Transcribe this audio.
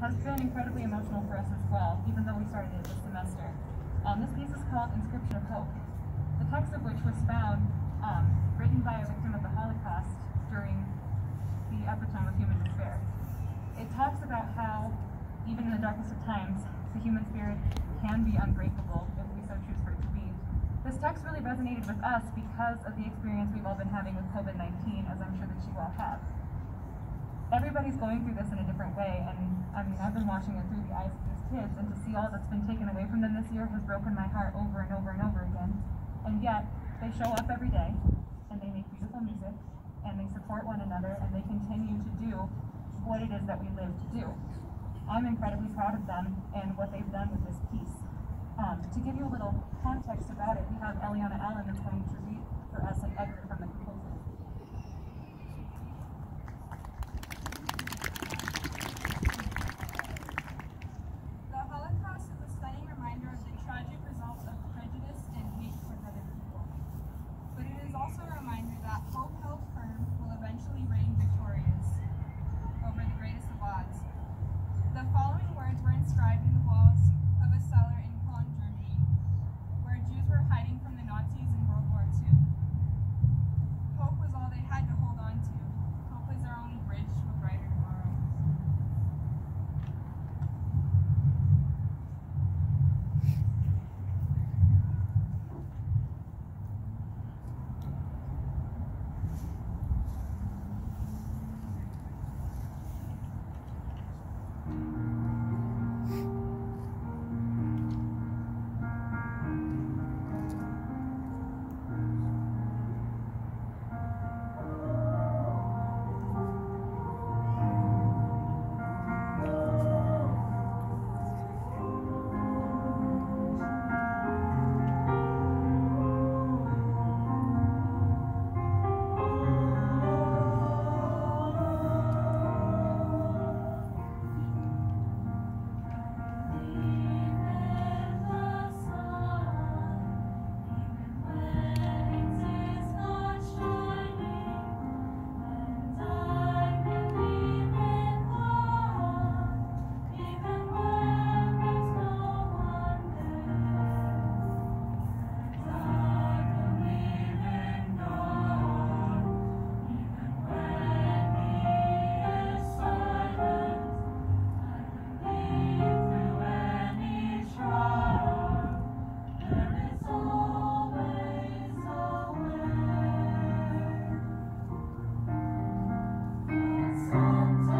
has been incredibly emotional for us as well, even though we started it this semester. Um, this piece is called Inscription of Hope, the text of which was found um, written by a victim of the Holocaust during the epitome of human despair. It talks about how, even in the darkest of times, the human spirit can be unbreakable if we so choose for it to be. This text really resonated with us because of the experience we've all been having with COVID-19, as I'm sure that you all have everybody's going through this in a different way, and I mean, I've been watching it through the eyes of these kids, and to see all that's been taken away from them this year has broken my heart over and over and over again. And yet, they show up every day, and they make beautiful music, and they support one another, and they continue to do what it is that we live to do. I'm incredibly proud of them and what they've done with this piece. Um, to give you a little context about it, we have Eliana Allen that's going to read for us an excerpt from the composer. The Holocaust is a stunning reminder of the tragic results of prejudice and hate towards other people. But it is also a reminder that hope held firm will eventually reign victorious over the following words were inscribed in the walls of a cellar oh